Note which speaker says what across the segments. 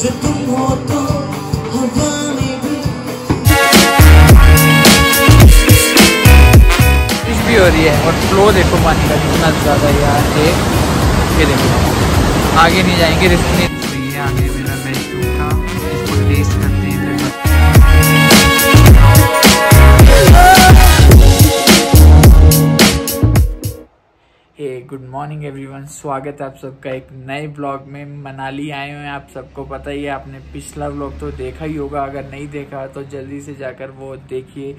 Speaker 1: जो भी
Speaker 2: हो रही है और फ्लो देखो पानी का कितना ज़्यादा यार ये देखो। आगे नहीं जाएँगे रिस्क नहीं मॉर्निंग एवरीवन, स्वागत है आप सबका एक नए ब्लॉग में। मनाली आए हुए हैं, आप सबको पता ही है, आपने पिछला ब्लॉग तो देखा ही होगा, अगर नहीं देखा तो जल्दी से जाकर वो देखिए।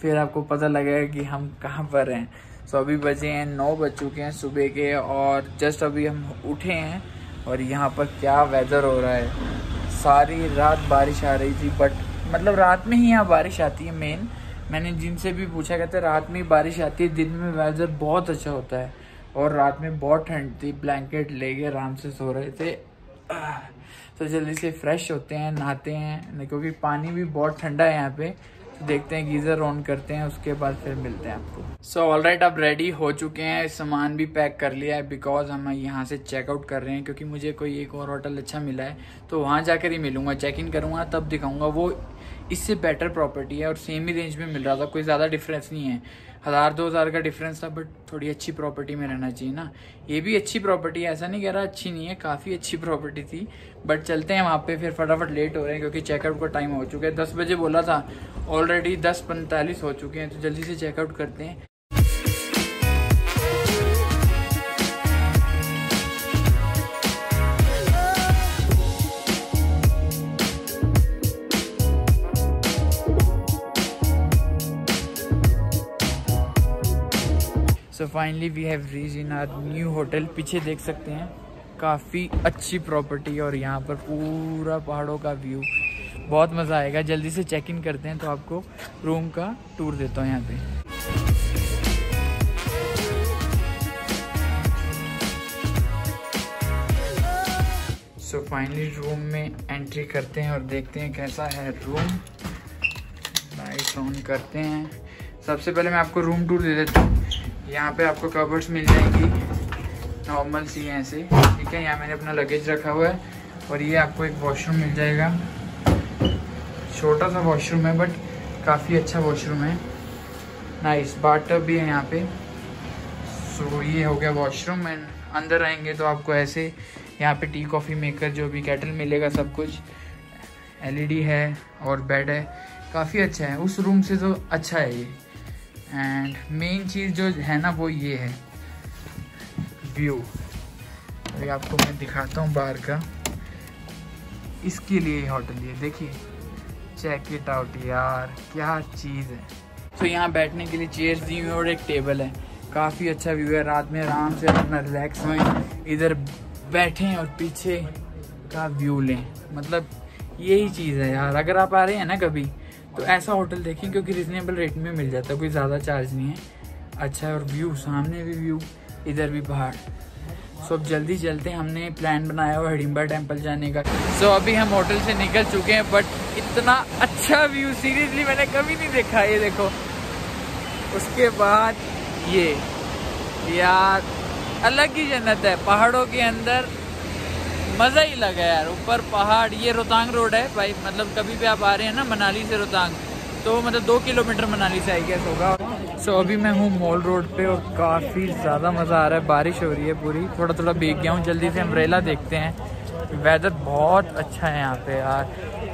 Speaker 2: फिर आपको पता लगेगा कि हम कहाँ पर हैं। सो अभी बजे हैं, नौ बज चुके हैं सुबह के और जस्ट अभी हम उठे हैं और यहाँ पर क्या वेदर हो रहा है। सारी रात बारिश आ रही थी बट मतलब रात में ही यहाँ बारिश आती है मेन मैंने जिनसे भी पूछा, कहते रात में ही बारिश आती है, दिन में वेदर बहुत अच्छा होता है। और रात में बहुत ठंड थी ब्लैंकेट लेके आराम से सो रहे थे। तो जल्दी से फ्रेश होते हैं, नहाते हैं। क्योंकि पानी भी बहुत ठंडा है यहाँ पे। तो देखते हैं, गीज़र ऑन करते हैं, उसके बाद फिर मिलते हैं आपको। सो ऑल राइट अब रेडी हो चुके हैं। सामान भी पैक कर लिया है बिकॉज़ हम यहाँ से चेकआउट कर रहे हैं, क्योंकि मुझे कोई एक और होटल अच्छा मिला है। तो वहाँ जाकर ही मिलूँगा चेक इन करूँगा, तब दिखाऊँगा। वो इससे बेटर प्रॉपर्टी है और सेम ही रेंज में मिल रहा था, कोई ज़्यादा डिफरेंस नहीं है। हज़ार, दो हज़ार का डिफरेंस था बट थोड़ी अच्छी प्रॉपर्टी में रहना चाहिए ना। ये भी अच्छी प्रॉपर्टी है, ऐसा नहीं कह रहा अच्छी नहीं है, काफ़ी अच्छी प्रॉपर्टी थी बट चलते हैं वहाँ पे, फिर फटाफट लेट हो रहे हैं, क्योंकि चेकआउट का टाइम हो चुका है। दस बजे बोला था ऑलरेडी दस पैंतालीस हो चुके हैं तो जल्दी से चेकआउट करते हैं। So finally we have reach in our new hotel पीछे देख सकते हैं, काफ़ी अच्छी प्रॉपर्टी और यहाँ पर पूरा पहाड़ों का व्यू बहुत मज़ा आएगा। जल्दी से चेक इन करते हैं तो आपको रूम का टूर देता हूँ यहाँ पे. सो फाइनली रूम में एंट्री करते हैं और देखते हैं कैसा है रूम लाइट ऑन करते हैं. सबसे पहले मैं आपको रूम टूर दे देता हूँ. यहाँ पे आपको कवर्ड्स मिल जाएँगी। नॉर्मल सी हैं ऐसे। ठीक है, यहाँ मैंने अपना लगेज रखा हुआ है और ये आपको एक वॉशरूम मिल जाएगा। छोटा सा वॉशरूम है बट काफ़ी अच्छा वॉशरूम है। नाइस बाटअप भी है यहाँ पे। सो ये हो गया वॉशरूम एंड अंदर आएँगे तो आपको ऐसे यहाँ पे टी कॉफ़ी मेकर जो भी कैटल मिलेगा सब कुछ। एलईडी है और बेड है। काफ़ी अच्छा है। उस रूम से तो अच्छा है ये। एंड मेन चीज़ जो है ना वो ये है। व्यू अभी आपको मैं दिखाता हूँ बाहर का। इसके लिए होटल ये। देखिए। चेक इट आउट यार। क्या चीज़ है। तो so, यहाँ बैठने के लिए चेयर्स दी हुई और एक टेबल है। काफ़ी अच्छा व्यू है। रात में आराम से अपना रिलैक्स हों इधर बैठें और पीछे का व्यू लें। मतलब यही चीज़ है यार। अगर आप आ रहे हैं ना कभी तो ऐसा होटल देखें, क्योंकि रिजनेबल रेट में मिल जाता है, कोई ज़्यादा चार्ज नहीं है। अच्छा है और व्यू सामने भी व्यू इधर भी पहाड़। सो अब जल्दी चलते हैं, हमने प्लान बनाया हुआ हिडिम्बा टेंपल जाने का। सो अभी हम होटल से निकल चुके हैं बट इतना अच्छा व्यू सीरियसली मैंने कभी नहीं देखा, ये देखो। उसके बाद ये, यार, अलग ही जन्नत है, पहाड़ों के अंदर मज़ा ही लगा यार। ऊपर पहाड़ ये रोहतांग रोड है भाई। मतलब कभी भी आप आ रहे हैं ना मनाली से रोहतांग तो मतलब दो किलोमीटर मनाली से आई गेस होगा। सो so, अभी मैं हूँ मॉल रोड पे और काफ़ी ज़्यादा मज़ा आ रहा है। बारिश हो रही है पूरी। थोड़ा थोड़ा भीग गया हूँ। जल्दी से अम्ब्रेला देखते हैं। वेदर बहुत अच्छा है यहाँ पे यार।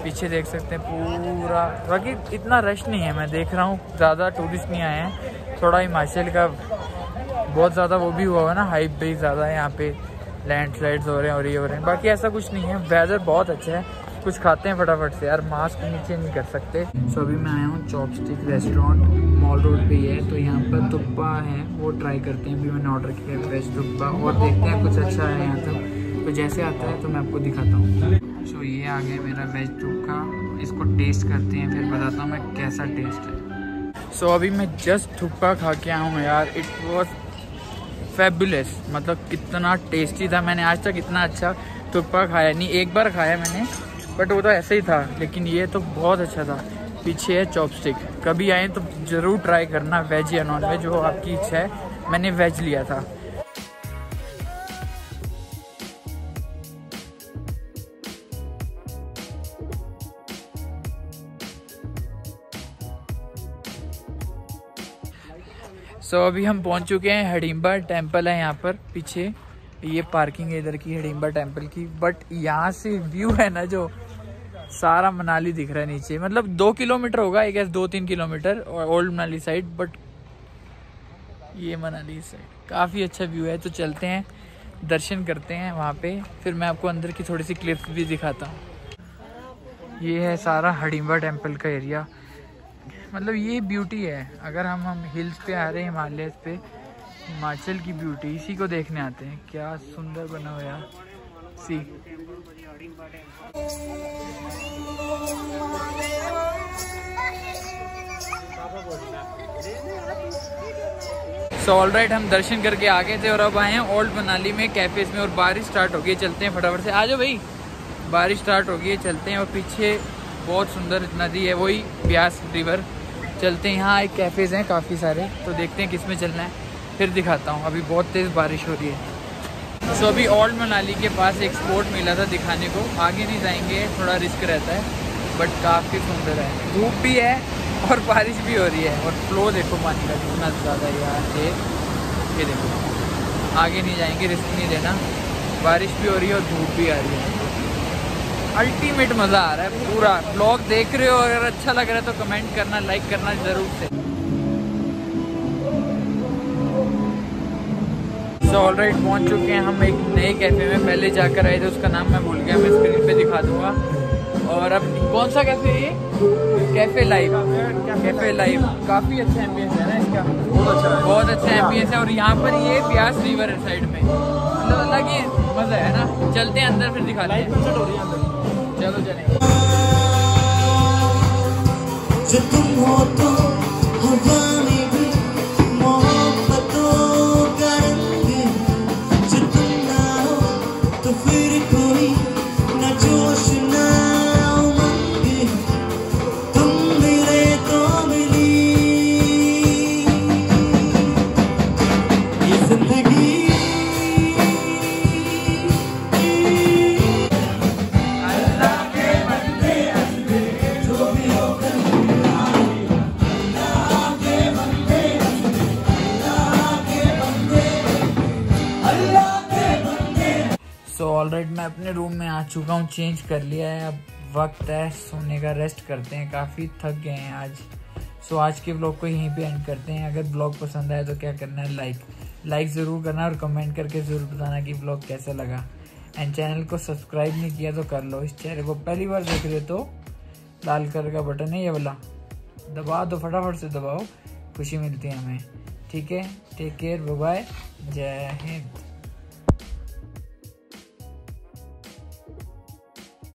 Speaker 2: पीछे देख सकते हैं पूरा। बाकी इतना रश नहीं है। मैं देख रहा हूँ ज़्यादा टूरिस्ट नहीं आए हैं। थोड़ा हिमाचल का बहुत ज़्यादा वो भी हुआ है ना हाइप भी ज़्यादा है यहाँ पे। लैंडस्लाइड्स हो रहे हैं और ये हो रहे हैं। बाकी ऐसा कुछ नहीं है। वेदर बहुत अच्छा है। कुछ खाते हैं फटाफट से। यार मास्क नीचे नहीं कर सकते। सो अभी मैं आया हूँ चॉपस्टिक रेस्टोरेंट मॉल रोड पे ही है। तो यहाँ पर तुप्पा है। वो ट्राई करते हैं। अभी मैंने ऑर्डर किया है वेज तुप्पा। और देखते हैं कुछ अच्छा है यहाँ तक। तो जैसे आता है तो मैं आपको दिखाता हूँ। सो ये आ गया मेरा वेज तुप्पा इसको टेस्ट करते हैं। फिर बताता हूँ मैं कैसा टेस्ट है। सो अभी मैं जस्ट थुप्पा खा के आया हूँ यार। इट वॉज़ फेबुलस मतलब कितना टेस्टी था मैंने, आज तक इतना अच्छा तुप्पा खाया नहीं, एक बार खाया मैंने बट वो तो ऐसे ही था, लेकिन ये तो बहुत अच्छा था। पीछे है चॉपस्टिक कभी आए तो ज़रूर ट्राई करना वेज या नॉन वेज वो आपकी इच्छा है। मैंने वेज लिया था। सो so, अभी हम पहुँच चुके हैं हडिम्बा टेंपल है यहाँ पर पीछे। ये पार्किंग है इधर की हडिम्बा टेंपल की। बट यहाँ से व्यू है ना जो सारा मनाली दिख रहा है नीचे। मतलब दो किलोमीटर होगा एक दो तीन kilometre old Manali side but ये मनाली साइड काफ़ी अच्छा व्यू है तो चलते हैं दर्शन करते हैं वहाँ पे। फिर मैं आपको अंदर की थोड़ी सी क्लिप्स भी दिखाता हूँ। ये है सारा हडिम्बा टेंपल का एरिया मतलब ये ब्यूटी है। अगर हम हम हिल्स पे आ रहे हैं हिमालय पे हिमाचल की ब्यूटी इसी को देखने आते हैं। क्या सुंदर बना हुआ सी सो ऑल राइट हम दर्शन करके आ गए थे और अब आए हैं ओल्ड मनाली में कैफेज में और बारिश स्टार्ट हो गई चलते हैं फटाफट से। आ जाओ भाई। बारिश स्टार्ट हो गई है। चलते हैं और पीछे बहुत सुंदर नदी है, वही ब्यास रिवर चलते हैं। यहाँ एक कैफेज हैं काफ़ी सारे। तो देखते हैं किसमें चलना है। फिर दिखाता हूँ। अभी बहुत तेज़ बारिश हो रही है। सो अभी ओल्ड मनाली के पास एक स्पोर्ट मिला था दिखाने को। आगे नहीं जाएँगे, थोड़ा रिस्क रहता है। बट काफ़ी सुंदर है। धूप भी है और बारिश भी हो रही है। और फ्लो देखो पानी का कितना ज़्यादा यार। ये ये देखो। आगे नहीं जाएँगे रिस्क नहीं लेना। बारिश भी हो रही है और धूप भी आ रही है। अल्टीमेट मज़ा आ रहा है पूरा। ब्लॉग देख रहे हो अगर अच्छा लग रहा है तो कमेंट करना लाइक करना ज़रूर से। सो ऑल राइट पहुँच चुके हैं हम एक नए कैफ़े में। पहले जाकर आए थे उसका नाम मैं भूल गया मैं स्क्रीन पे दिखा दूँगा। और अब कौन सा कैफ़े है कैफ़े लाइव कैफ़े लाइव काफ़ी अच्छा एम्बियंस है ना इसका। बहुत अच्छा है। बहुत अच्छा एम्बियंस है। और यहाँ पर ये प्यास रिवर है साइड में। मतलब अलग ही मज़ा है ना। चलते हैं अंदर फिर दिखाते हैं। चलो चलेंगे
Speaker 1: तुम हो तो हवा
Speaker 2: चुका हूँ चेंज कर लिया है। अब वक्त है, सोने का रेस्ट करते हैं। काफ़ी थक गए हैं आज। सो आज के ब्लॉग को यहीं पे एंड करते हैं। अगर ब्लॉग पसंद आए तो क्या करना है? लाइक लाइक ज़रूर करना और कमेंट करके ज़रूर बताना कि ब्लॉग कैसा लगा। एंड चैनल को सब्सक्राइब नहीं किया तो कर लो। इस चैनल को पहली बार देख रहे तो लाल कलर का बटन है ये वाला। दबा दो, फटाफट से दबाओ। खुशी मिलती है हमें। ठीक है? टेक केयर बाय जय हिंद।